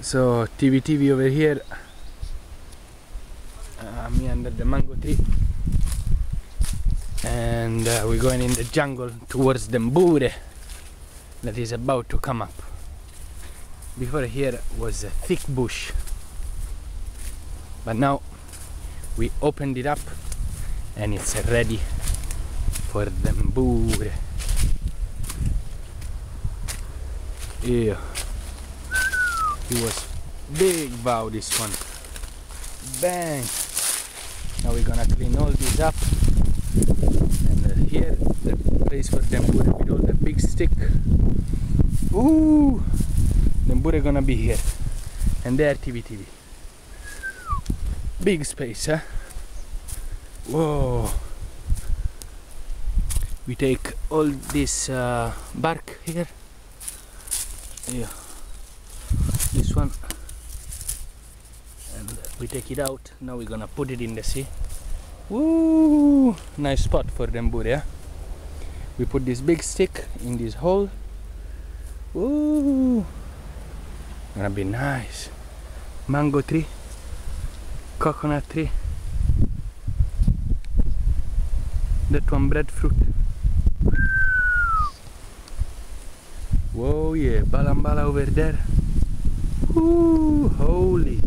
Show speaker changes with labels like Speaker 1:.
Speaker 1: So TV TV over here. Uh, me under the mango tree. And uh, we're going in the jungle towards the mbure that is about to come up. Before here was a thick bush. But now we opened it up and it's ready for the mbure. Yeah. It was big bow this one. Bang! Now we're gonna clean all this up. And uh, here the place for would with all the big stick. Ooh! The Mbure gonna be here. And there TV TV. Big space, huh? Whoa! We take all this uh, bark here. Yeah one. And we take it out. Now we're gonna put it in the sea. Woo! nice spot for them yeah? we put this big stick in this hole. Woo! gonna be nice. Mango tree. Coconut tree. That one breadfruit. Whoa yeah. Balambala over there Ooh, holy